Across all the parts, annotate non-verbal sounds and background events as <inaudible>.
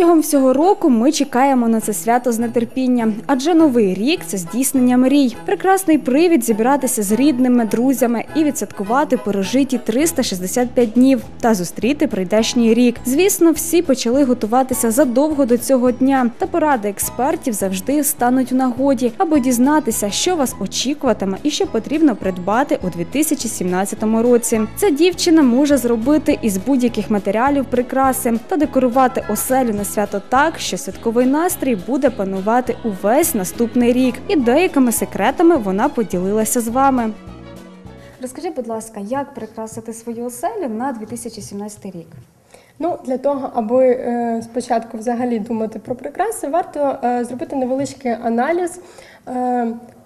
Протягом всього року ми чекаємо на це свято з нетерпінням, адже новий рік це здійснення мрій. Прекрасний привід зібратися з рідними, друзями і відсвяткувати пережиті 365 днів та зустріти прийдешній рік. Звісно, всі почали готуватися задовго до цього дня, та поради експертів завжди стануть у нагоді, аби дізнатися, що вас очікуватиме і що потрібно придбати у 2017 році. Ця дівчина може зробити із будь-яких матеріалів прикраси та декорувати оселю на свято так, що святковий настрій буде панувати увесь наступний рік. І деякими секретами вона поділилася з вами. Розкажи, будь ласка, як прикрасити свою оселю на 2017 рік? Ну, для того, аби е, спочатку взагалі думати про прикраси, варто е, зробити невеличкий аналіз, е,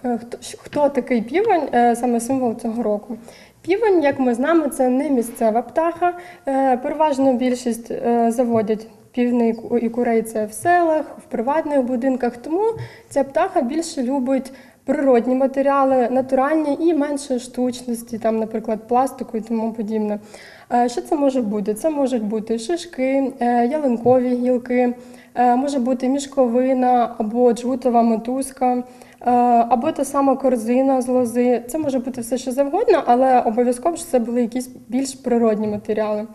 е, хто, хто такий півень, е, саме символ цього року. Півень, як ми знаємо, це не місцева птаха. Е, переважно більшість е, заводять півні і ку- і курей в селах, в приватних будинках. Тому ця птаха більше любить природні матеріали, натуральні і менше штучності, там, наприклад, пластику і тому подібне. Е, Що це може бути? Це можуть бути шишки, е, ялинкові гілки, е, може бути мішковина або джутова мотузка, або та сама корзина з лози. Це може бути все, що завгодно, але обов'язково щоб це були якісь більш природні матеріали.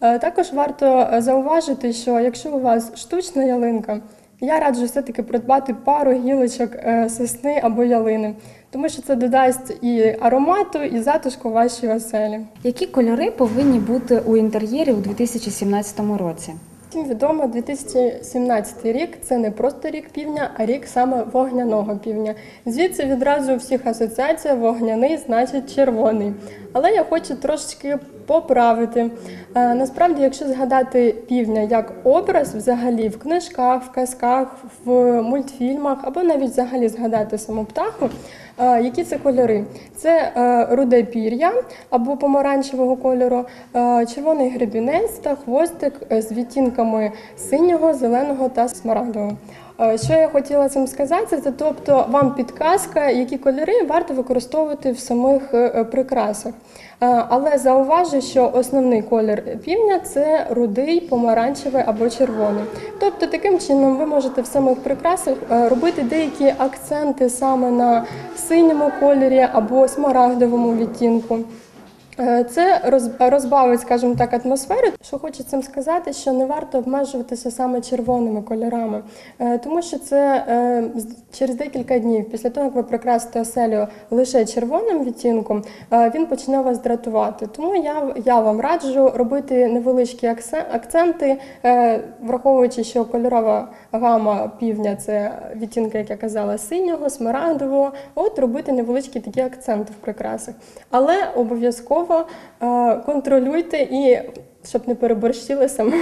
Е, Також варто е, зауважити, що якщо у вас штучна ялинка, я раджу все-таки придбати пару гілочок е, сосни або ялини, тому що це додасть і аромату, і затишку вашій оселі. Які кольори повинні бути у інтер'єрі у 2017 році? Всім відомо, 2017 рік це не просто рік півня, а рік саме вогняного півня. Звідси відразу у всіх асоціація вогняний значить червоний. Але я хочу трошечки поправити. Е, Насправді, якщо згадати півня як образ взагалі в книжках, в казках, в мультфільмах, або навіть взагалі згадати саму птаху, е, які це кольори? Це е, руде пір'я або помаранчевого кольору, червоний гребінець та хвостик з відтінками синього, зеленого та смарагдового. Е, Що я хотіла цим сказати, це тобто вам підказка, які кольори варто використовувати в самих е, е, прикрасах. Але зауважу, що основний колір півня це рудий, помаранчевий або червоний. Тобто, таким чином ви можете в самих прикрасах робити деякі акценти саме на синьому кольорі або смарагдовому відтінку. Е, Це розбавить, скажімо так, атмосферу. Що хочу цим сказати, що не варто обмежуватися саме червоними кольорами, Е, тому що це е, через декілька днів, після того, як ви прикрасите оселю лише червоним відтінком, він почне вас дратувати. Тому я, я вам раджу робити невеличкі акценти, враховуючи, що кольорова гама півня це відтінки, як я казала, синього, смарагдового. От робити невеличкі такі акценти в прикрасах. Але обов'язково е, контролюйте і. Щоб не переборщили саме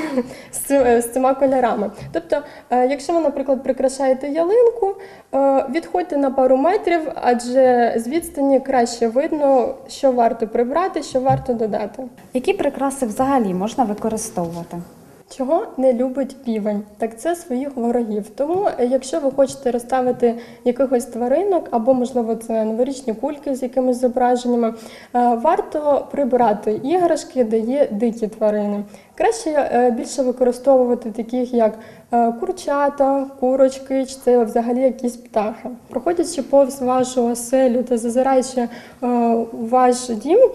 з, з цими кольорами. Тобто, е, якщо ви, наприклад, прикрашаєте ялинку, е, відходьте на пару метрів, адже з відстані краще видно, що варто прибрати, що варто додати. Які прикраси взагалі можна використовувати? Чого не любить півень? Так це своїх ворогів. Тому, е, якщо ви хочете розставити якихось тваринок, або, можливо, це новорічні кульки з якимись зображеннями, е, варто прибирати іграшки, де є дикі тварини. Краще е, більше використовувати таких як е, курчата, курочки, чи це взагалі якісь птахи. Проходячи повз вашу оселю та зазираючи е, у ваш дім,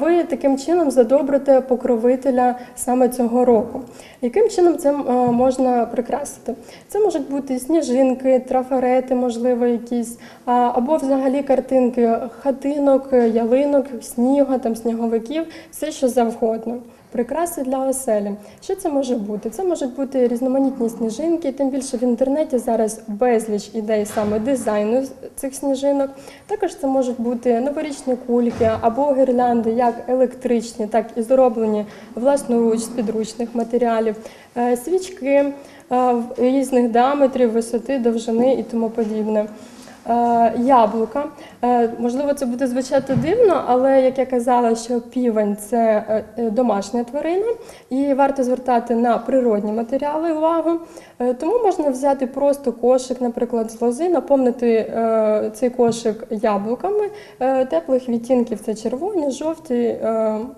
ви таким чином задобрите покровителя саме цього року. Яким чином це можна прикрасити? Це можуть бути сніжинки, трафарети, можливо, якісь, або взагалі картинки хатинок, ялинок, снігу, там сніговиків, все що завгодно. Прикраси для оселі. Що це може бути? Це можуть бути різноманітні сніжинки, тим більше в інтернеті зараз безліч ідей саме дизайну цих сніжинок. Також це можуть бути новорічні кульки або гірлянди, як електричні, так і зроблені власноруч з підручних матеріалів, е, свічки е, різних діаметрів, висоти, довжини і тому подібне. Е, Яблука. Е, Можливо, це буде звучати дивно, але як я казала, що півень це е, домашня тварина, і варто звертати на природні матеріали увагу. Тому можна взяти просто кошик, наприклад, з лози, наповнити цей кошик яблуками теплих відтінків. Це червоні, жовті,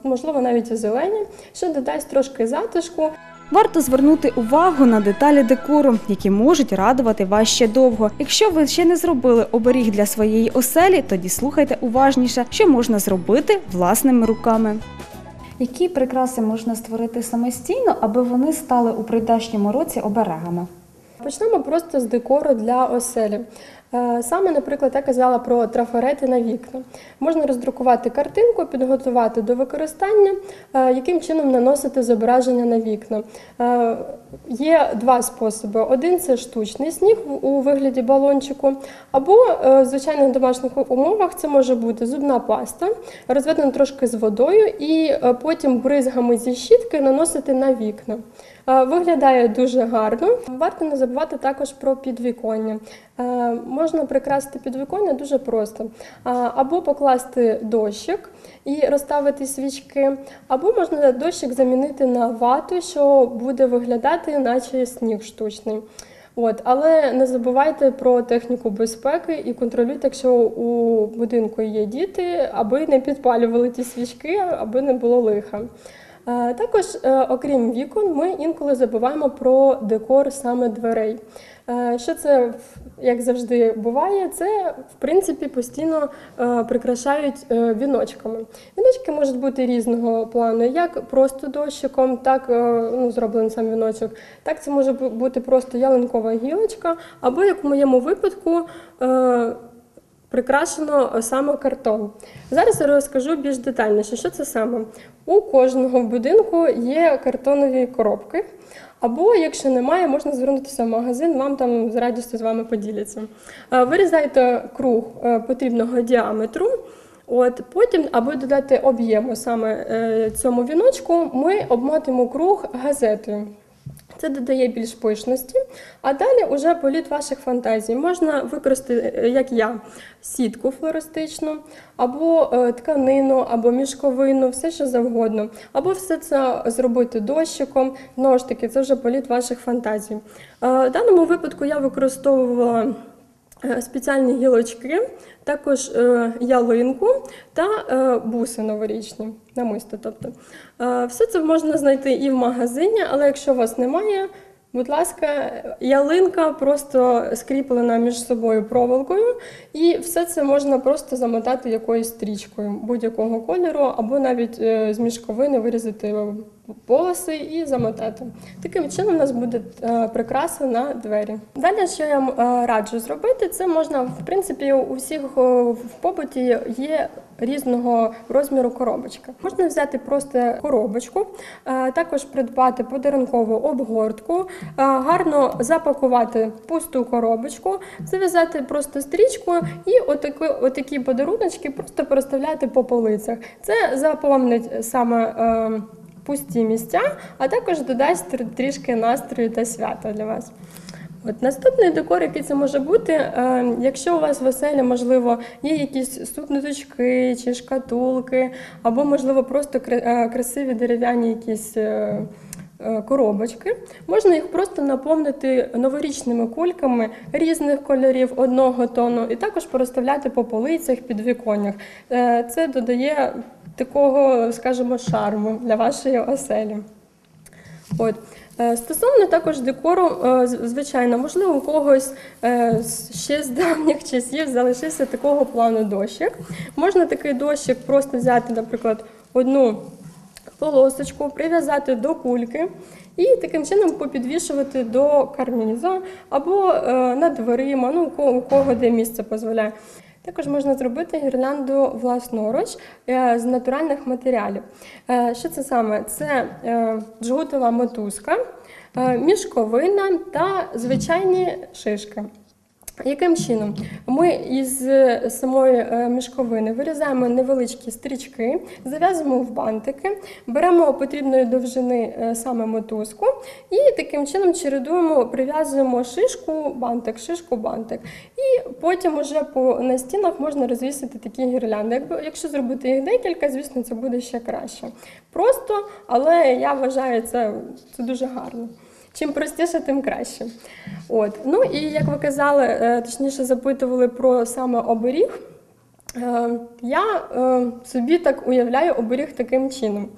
можливо, навіть і зелені, що додасть трошки затишку. Варто звернути увагу на деталі декору, які можуть радувати вас ще довго. Якщо ви ще не зробили оберіг для своєї оселі, тоді слухайте уважніше, що можна зробити власними руками. Які прикраси можна створити самостійно, аби вони стали у прийдешньому році оберегами? Почнемо просто з декору для оселі. Е, Саме, наприклад, я казала про трафарети на вікна. Можна роздрукувати картинку, підготувати до використання, е, яким чином наносити зображення на вікна. Є два способи: один це штучний сніг у- вигляді балончику, або е, в звичайних домашніх умовах це може бути зубна паста, розведена трошки з водою, і е, потім бризгами зі щітки наносити на вікна. Е, Виглядає дуже гарно. Варто не забувати також про підвіконня. Можна прикрасити підвіконня дуже просто. Або покласти дощик і розставити свічки, або можна дощик замінити на вату, що буде виглядати, наче сніг штучний. От, але не забувайте про техніку безпеки і контролюйте, якщо у будинку є діти, аби не підпалювали ті свічки, аби не було лиха. Е, Також, е, окрім вікон, ми інколи забуваємо про декор саме дверей. Е, Що це, як завжди буває, це в принципі постійно е, прикрашають е, віночками. Віночки можуть бути різного плану, як просто дощиком, так е, ну, зроблений сам віночок, так це може бути просто ялинкова гілочка, або як в моєму випадку. Прикрашено саме картон. Зараз я розкажу більш детальніше, що це саме. У кожного будинку є картонові коробки. Або, якщо немає, можна звернутися в магазин, вам там з радістю з вами поділяться. Е, Вирізайте круг е, потрібного діаметру. От потім, аби додати об'єму саме е, цьому віночку, ми обмотимо круг газетою. Це додає більш пишності, а далі уже політ ваших фантазій. Можна використати, е, як я, сітку флористичну, або е, тканину, або мішковину, все що завгодно. Або все це зробити дощиком. Знову ж таки, це вже політ ваших фантазій. Е, В даному випадку я використовувала спеціальні гілочки, також е, ялинку та е, буси новорічні, намисто. Тобто. Е, Все це можна знайти і в магазині, але якщо у вас немає, будь ласка, ялинка просто скріплена між собою проволокою, і все це можна просто замотати якоюсь стрічкою будь-якого кольору, або навіть е, з мішковини вирізати полоси і замотати. Таким чином у нас буде е, прикраса на двері. Далі, що я е, раджу зробити, це можна в принципі у всіх е, в побуті є різного розміру коробочка. Можна взяти просто коробочку, також придбати подарункову обгортку, гарно запакувати пусту коробочку, зав'язати просто стрічку і отакі, отакі подаруночки просто переставляти по полицях. Це заповнить саме. Пусті місця, а також додасть трішки настрою та свята для вас. От наступний декор, який це може бути, е, якщо у вас в оселі, можливо, є якісь супнуточки чи шкатулки, або, можливо, просто е, красиві дерев'яні якісь. е, Коробочки можна їх просто наповнити новорічними кульками різних кольорів одного тону, і також порозставляти по полицях, під віконнях. Е, Це додає такого, скажімо, шарму для вашої оселі. От. Е, Стосовно також декору, е, звичайно, можливо, у когось е, ще з давніх часів залишився такого плану дощик. Можна такий дощик просто взяти, наприклад, одну полосочку, прив'язати до кульки і таким чином попідвішувати до карніза або е, над дверима, ну, у кого, де місце дозволяє. Також можна зробити гірлянду власноруч е, з натуральних матеріалів. Е, Що це саме? Це джгутова мотузка, мішковина та звичайні шишки. Яким чином? Ми із е, самої е, мішковини вирізаємо невеличкі стрічки, зав'язуємо в бантики, беремо потрібної довжини е, саме мотузку і таким чином чередуємо, прив'язуємо шишку, бантик, шишку, бантик. І потім уже по, на стінах можна розвісити такі гірлянди. Якщо зробити їх декілька, звісно, це буде ще краще. Просто, але я вважаю, це, це дуже гарно. Чим простіше, тим краще. От. Ну і як ви казали, е, точніше запитували про саме оберіг. Е, Я е, собі так уявляю оберіг таким чином.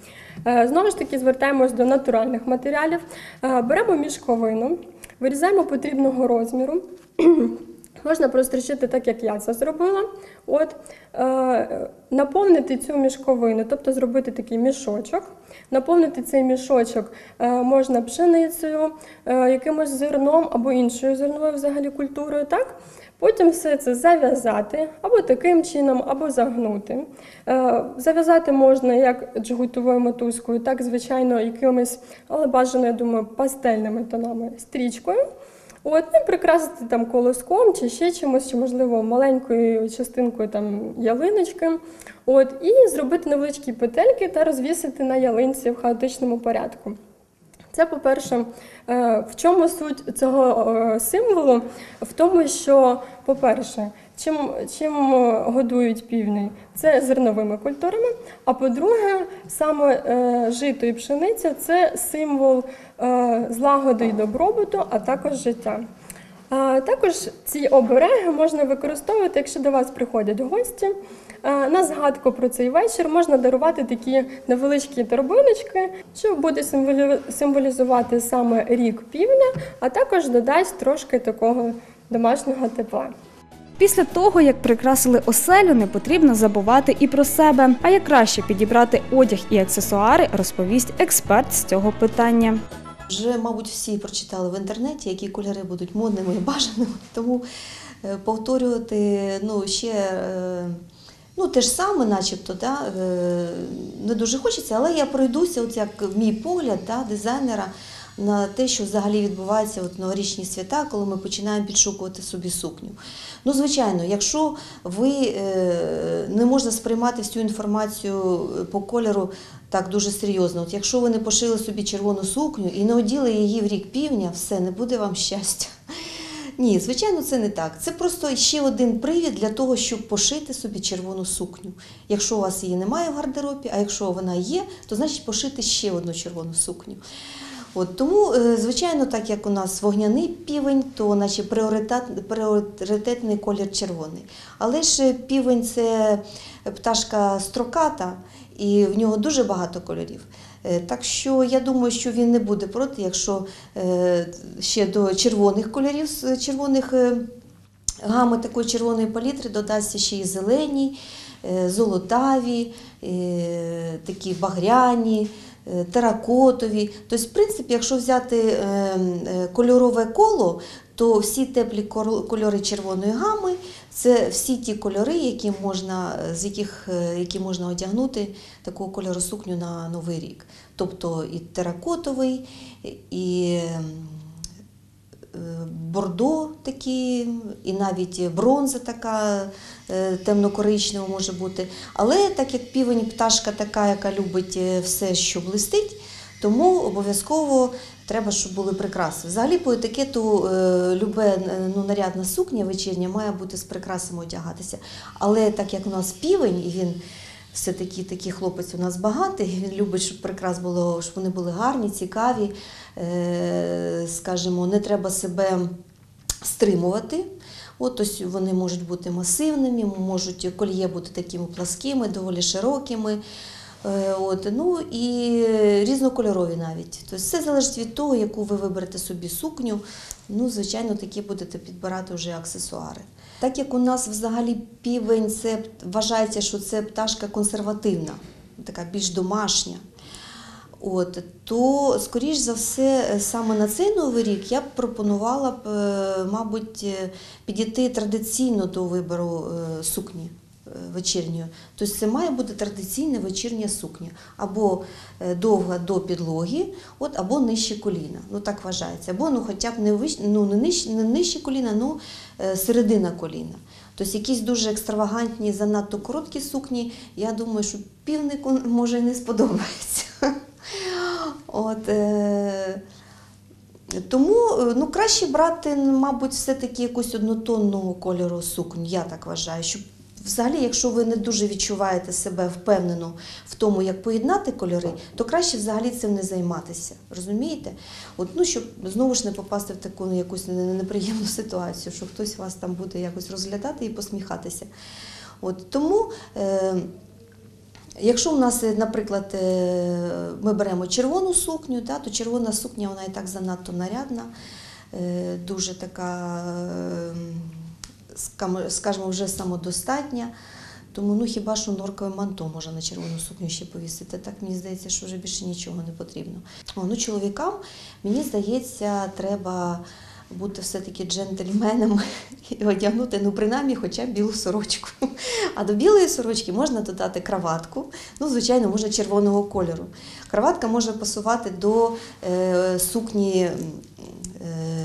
Знову ж таки, звертаємось до натуральних матеріалів. Беремо мішковину, вирізаємо потрібного розміру. Можна прострочити так, як я це зробила. От, е, наповнити цю мішковину, тобто зробити такий мішочок. Наповнити цей мішочок е, можна пшеницею, е, якимось зерном або іншою зерновою взагалі культурою. Так? Потім все це зав'язати або таким чином, або загнути. Е, зав'язати можна як джгутовою мотузкою, так, звичайно, якимись, але бажано, я думаю, пастельними тонами стрічкою. От, ну, прикрасити там колоском чи ще чимось, чи, можливо, маленькою частинкою там ялиночки. От, і зробити невеличкі петельки та розвісити на ялинці в хаотичному порядку. Це, по-перше, е, в чому суть цього е, символу? В тому, що, по-перше, чим, чим е, годують півні? Це зерновими культурами. А по-друге, саме е, жито і пшениця це символ е, злагоди і добробуту, а також життя. А Також ці обереги можна використовувати, якщо до вас приходять гості. Е, На згадку про цей вечір можна дарувати такі невеличкі торбиночки, що буде символізувати саме рік півня, а також додасть трошки такого домашнього тепла. Після того, як прикрасили оселю, не потрібно забувати і про себе. А як краще підібрати одяг і аксесуари, розповість експерт з цього питання. Вже, мабуть, всі прочитали в інтернеті, які кольори будуть модними і <laughs> бажаними, тому е, повторювати ну, ще е, ну, те ж саме, начебто, да, е, не дуже хочеться, але я пройдуся, от як мій погляд да, дизайнера, на те, що взагалі відбувається от новорічні свята, коли ми починаємо підшукувати собі сукню. Ну, звичайно, якщо ви е, не можна сприймати всю інформацію по кольору так дуже серйозно, от якщо ви не пошили собі червону сукню і не оділи її в рік півня, все, не буде вам щастя. Ні, звичайно, це не так. Це просто ще один привід для того, щоб пошити собі червону сукню. Якщо у вас її немає в гардеробі, а якщо вона є, то значить пошити ще одну червону сукню. От, тому, е, звичайно, так як у нас вогняний півень, то наче пріоритет, пріоритетний колір червоний. Але ж е, півень це пташка строката, і в нього дуже багато кольорів. Е, Так що я думаю, що він не буде проти, якщо ще до червоних кольорів, червоних гами такої червоної палітри додасться ще й зелені, золотаві, такі багряні, теракотові. Тобто, в принципі, якщо взяти е, е, кольорове коло, то всі теплі кольори червоної гами це всі ті кольори, які можна, з яких, е, які можна одягнути такого кольору сукню на Новий рік. Тобто і теракотовий, і е, бордо такі, і навіть бронза така е, темно-коричнева може бути. Але так як півень пташка така, яка любить е, все, що блистить, тому обов'язково треба, щоб були прикраси. Взагалі по етикету е, любе е, ну, нарядна сукня вечірня має бути з прикрасами одягатися. Але так як у нас півень, і він все-таки такий хлопець у нас багатий, він любить, щоб прикрас було, щоб вони були гарні, цікаві. Е, скажімо, не треба себе стримувати. От ось вони можуть бути масивними, можуть кольє бути такими пласкими, доволі широкими. Е, От, ну і різнокольорові навіть. Тобто все залежить від того, яку ви виберете собі сукню. Ну, звичайно, такі будете підбирати вже аксесуари. Так як у нас взагалі півень, це вважається, що це пташка консервативна, така більш домашня. От, то, скоріш за все, саме на цей новий рік я б пропонувала б, е, мабуть, е, підійти традиційно до вибору е, сукні вечірньої. Тобто це має бути традиційна вечірня сукня, або е, довга до підлоги, от, або нижче коліна. Ну так вважається. Або ну, хоча б не, вищ, ну, не, нижче, не нижче коліна, ну е, середина коліна. Тобто якісь дуже екстравагантні, занадто короткі сукні, я думаю, що півнику може не сподобається. <laughs> От, е, тому е, ну, краще брати, мабуть, все-таки якусь однотонного кольору сукню, я так вважаю. Щоб взагалі, якщо ви не дуже відчуваєте себе впевнено в тому, як поєднати кольори, то краще взагалі цим не займатися. Розумієте? От, ну, щоб знову ж не попасти в таку ну, якусь неприємну ситуацію, що хтось вас там буде якось розглядати і посміхатися. От, тому, е, якщо у нас, е, наприклад, е, ми беремо червону сукню, то червона сукня вона і так занадто нарядна, е, дуже така, скажімо, вже самодостатня. Тому ну хіба що норкове манто можна на червону сукню ще повісити. Так мені здається, що вже більше нічого не потрібно. О, ну, чоловікам, мені здається, треба бути все-таки джентльменом і одягнути, ну, принаймні, хоча б білу сорочку. А до білої сорочки можна додати краватку, ну, звичайно, можна червоного кольору. Краватка може пасувати до е, сукні. Е,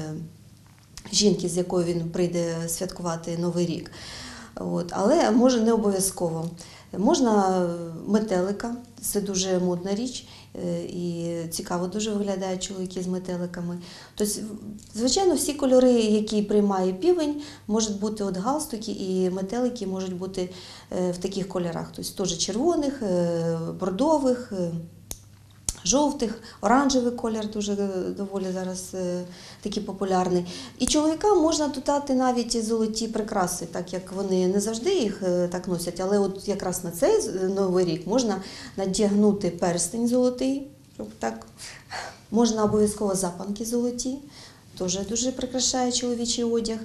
жінки, з якою він прийде святкувати Новий рік. От. Але може не обов'язково. Можна метелика, це дуже модна річ, е, і цікаво дуже виглядають чоловіки з метеликами. Тобто, звичайно, всі кольори, які приймає півень, можуть бути от галстуки і метелики можуть бути е, в таких кольорах. Тобто теж червоних, е, бордових. Жовтих, оранжевий колір дуже е, доволі зараз е, такий популярний. І чоловікам можна додати навіть золоті прикраси, так як вони не завжди їх е, так носять, але от якраз на цей новий рік можна надягнути перстень золотий, щоб так. Можна обов'язково запанки золоті, теж дуже прикрашає чоловічий одяг.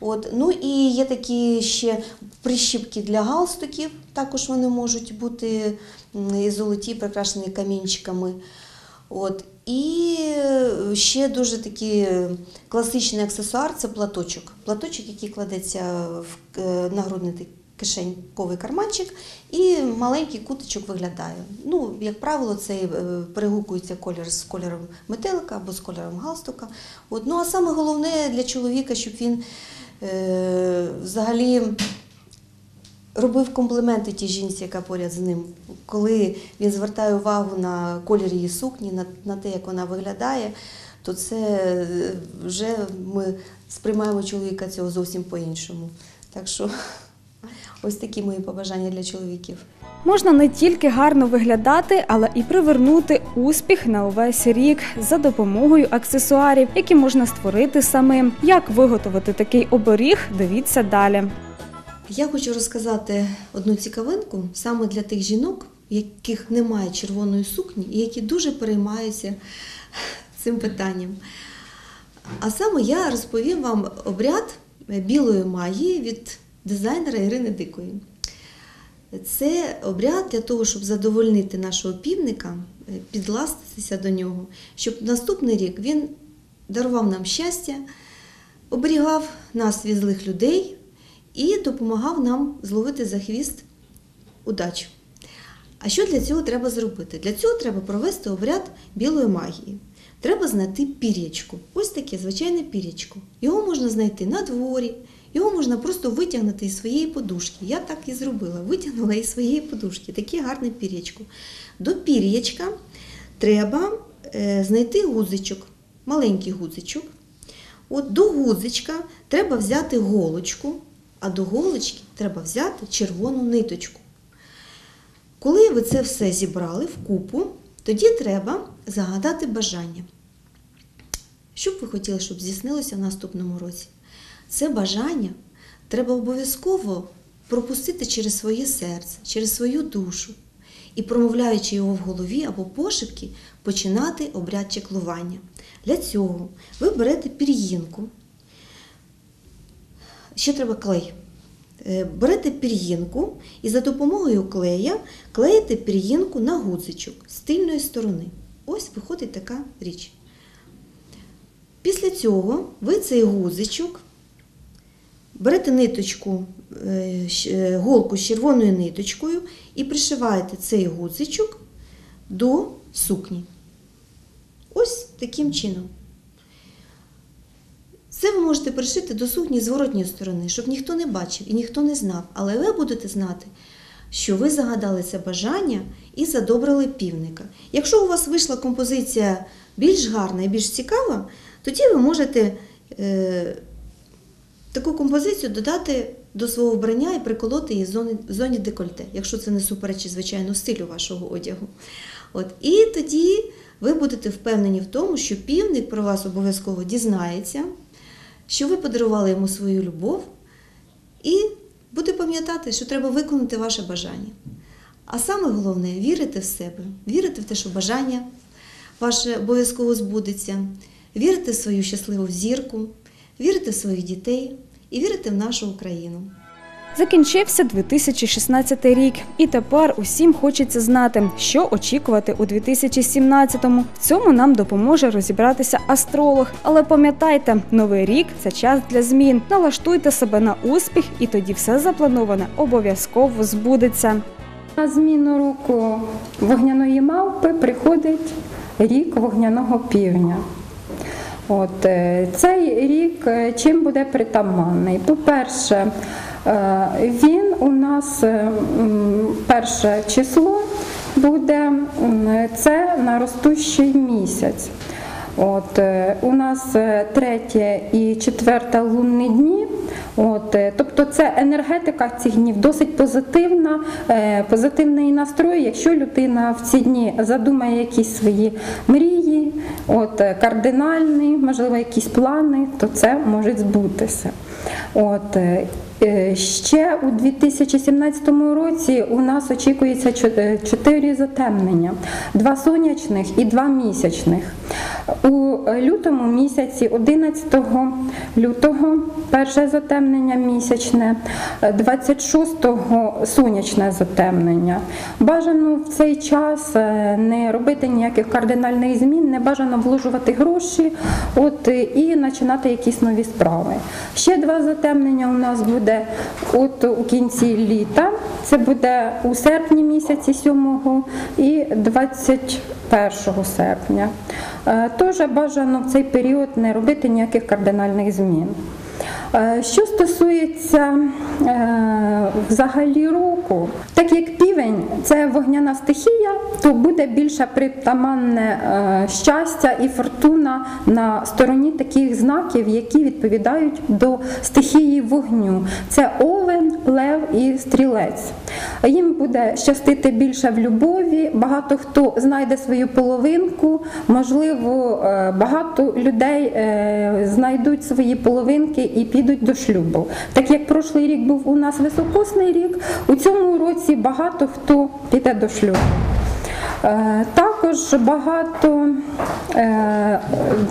От. Ну і є такі ще прищіпки для галстуків, також вони можуть бути і золоті, прикрашені камінчиками. От. І е, ще дуже такий класичний аксесуар це платочок. Платочок, який кладеться в е, нагрудний кишеньковий карманчик, і маленький куточок виглядає. Ну, як правило, це е, перегукується колір з кольором метелика або з кольором галстука. От. Ну, а саме головне для чоловіка, щоб він взагалі робив компліменти тій жінці, яка поряд з ним. Коли він звертає увагу на колір її сукні, на, на те, як вона виглядає, то це е, вже ми сприймаємо чоловіка цього зовсім по-іншому. Так що <laughs> ось такі мої побажання для чоловіків. Можна не тільки гарно виглядати, але і привернути успіх на увесь рік за допомогою аксесуарів, які можна створити самим. Як виготовити такий оберіг? Дивіться далі. Я хочу розказати одну цікавинку саме для тих жінок, яких немає червоної сукні і які дуже переймаються цим питанням. А саме я розповім вам обряд білої магії від дизайнера Ірини Дикої. Це обряд для того, щоб задовольнити нашого півника, е, підластитися до нього, щоб наступний рік він дарував нам щастя, оберігав нас від злих людей і допомагав нам зловити за хвіст удачу. А що для цього треба зробити? Для цього треба провести обряд білої магії. Треба знайти пір'ячко. Ось таке звичайне пір'ячко. Його можна знайти на дворі, його можна просто витягнути із своєї подушки. Я так і зробила. Витягнула із своєї подушки таке гарне пір'ячко. До пір'ячка треба е, знайти гудзичок, маленький гудзичок. От до гудзичка треба взяти голочку, а до голочки треба взяти червону ниточку. Коли ви це все зібрали вкупу, тоді треба загадати бажання. Що б ви хотіли, щоб здійснилося в наступному році? Це бажання треба обов'язково пропустити через своє серце, через свою душу і, промовляючи його в голові або пошепки, починати обряд чеклування. Для цього ви берете пір'їнку, ще треба клей. Е, Берете пір'їнку і за допомогою клея клеїте пір'їнку на гудзичок з тильної сторони. Ось виходить така річ. Після цього ви цей гудзичок берете ниточку, е, е, голку з червоною ниточкою і пришиваєте цей гудзичок до сукні. Ось таким чином. Це ви можете пришити до сукні зворотньої сторони, щоб ніхто не бачив і ніхто не знав. Але ви будете знати, що ви загадали це бажання і задобрили півника. Якщо у вас вийшла композиція більш гарна і більш цікава, тоді ви можете е, таку композицію додати до свого вбрання і приколоти її в зоні, в зоні декольте, якщо це не суперечить, звичайно, стилю вашого одягу. От. І тоді ви будете впевнені в тому, що півник про вас обов'язково дізнається, що ви подарували йому свою любов і буде пам'ятати, що треба виконати ваше бажання. А саме головне вірити в себе, вірити в те, що бажання ваше обов'язково збудеться, вірити в свою щасливу зірку, вірити в своїх дітей і вірити в нашу Україну. Закінчився 2016 рік, і тепер усім хочеться знати, що очікувати у 2017-му. В цьому нам допоможе розібратися астролог. Але пам'ятайте, новий рік це час для змін. Налаштуйте себе на успіх, і тоді все заплановане обов'язково збудеться. На зміну року вогняної мавпи приходить рік вогняного півня. От, е, цей рік е, чим буде притаманний? По-перше, е, він у нас перше число буде це на ростущий місяць. От, е, у нас е, третє і четверте лунні дні. От, е, тобто це енергетика цих днів досить позитивна, позитивний настрой. Якщо людина в ці дні задумає якісь свої мрії, от, кардинальні, можливо, якісь плани, то це може збутися. От, Ще у 2017 році у нас очікується е, чотири затемнення: два сонячних і два місячних. У лютому місяці, 11 лютого, перше затемнення місячне, 26-го сонячне затемнення. Бажано в цей час е, не робити ніяких кардинальних змін, не бажано вложувати гроші от, е, і починати якісь нові справи. Ще два затемнення у нас буде от у кінці літа. Це буде у серпні місяці 7 і 21 серпня. Тож Теж бажано в цей період не робити ніяких кардинальних змін. Е, Що стосується е, взагалі року, так як півень це вогняна стихія, то буде більше притаманне е, щастя і фортуна на стороні таких знаків, які відповідають до стихії вогню. Це овен, лев і стрілець. Їм буде щастити більше в любові. Багато хто знайде свою половинку. Можливо, е, багато людей е, знайдуть свої половинки і підуть до шлюбу. Так як прошлий рік був у нас високосний рік, у цьому році багато хто піде до шлюбу. Е, Також багато е,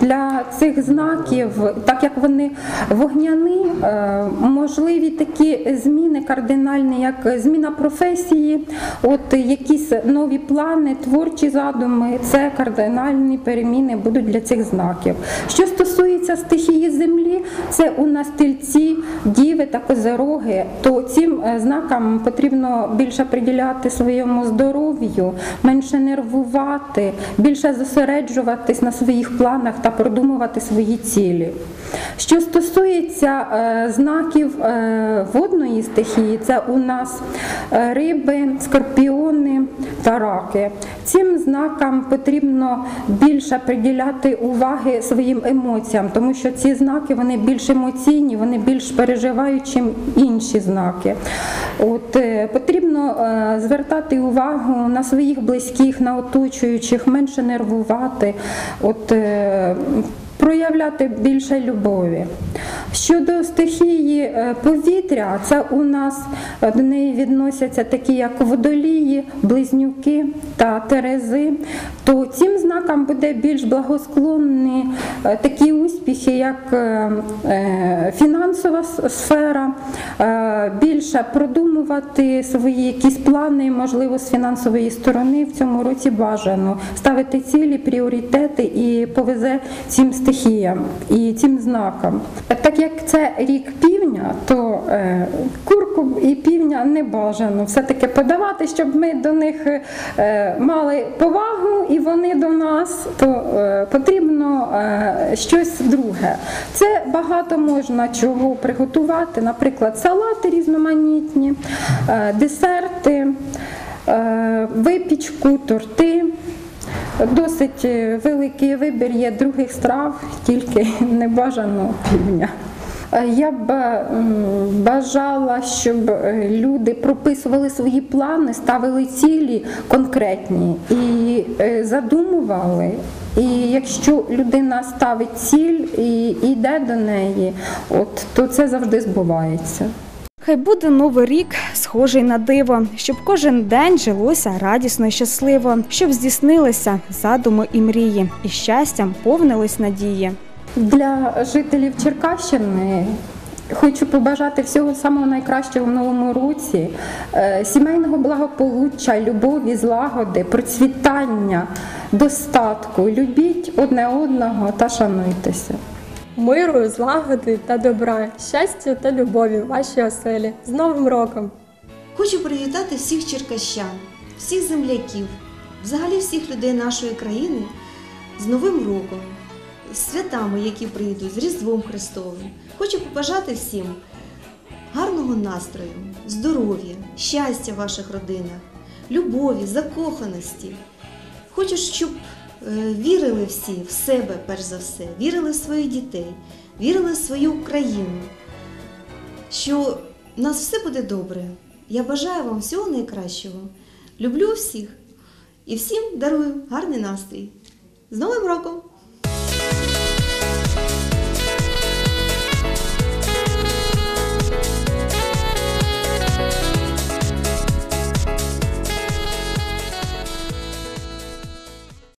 для цих знаків, так як вони вогняні, е, можливі такі зміни кардинальні, як зміна професії, от якісь нові плани, творчі задуми, це кардинальні переміни будуть для цих знаків. Що стосується стихії землі, це у нас тельці, діви та козероги, то цим знакам потрібно більше приділяти своєму здоров'ю, менше нервувати, більше зосереджуватись на своїх планах та продумувати свої цілі. Що стосується е, знаків е, водної стихії, це у нас е, риби, скорпіони та раки. Цим знакам потрібно більше приділяти уваги своїм емоціям, тому що ці знаки вони більш емоційні, вони більш переживають, ніж інші знаки. От, е, потрібно е, звертати увагу на своїх близьких, на оточуючих, менше нервувати. От, е, Проявляти більше любові. Щодо стихії е, повітря, це у нас е, до неї відносяться такі, як водолії, близнюки та терези. То цим знакам буде більш благосклонні е, такі успіхи, як фінансова сфера, більше продумувати свої якісь плани, можливо, з фінансової сторони в цьому році бажано ставити цілі, пріоритети і повезе цим стихіям і цим знакам. Так як це рік півня, то е, курку і півня не бажано все-таки подавати, щоб ми до них е, мали повагу і вони до нас, то е, потрібно щось друге. Це багато можна чого приготувати, наприклад, салати різноманітні, десерти, випічку, торти. Досить е, великий вибір є других страв, тільки <laughs> не півня. Е, Я б бажала, щоб е, люди прописували свої плани, ставили цілі конкретні і задумували. І якщо людина ставить ціль і йде до неї, от то це завжди збувається. Хай буде новий рік схожий на диво, щоб кожен день жилося радісно і щасливо, щоб здійснилися задуми і мрії, і щастям повнились надії. Для жителів Черкащини хочу побажати всього самого найкращого в новому році, е, сімейного благополуччя, любові, злагоди, процвітання, достатку. Любіть одне одного та шануйтеся. Миру, злагоди та добра, щастя та любові в вашій оселі. З Новим роком! Хочу привітати всіх черкащан, всіх земляків, взагалі всіх людей нашої країни з Новим роком, з святами, які прийдуть, з Різдвом Христовим. Хочу побажати всім гарного настрою, здоров'я, щастя в ваших родинах, любові, закоханості. Хочу, щоб вірили всі в себе, перш за все, вірили в своїх дітей, вірили в свою країну, що в нас все буде добре. Я бажаю вам всього найкращого. Люблю всіх і всім дарую гарний настрій. З Новим роком!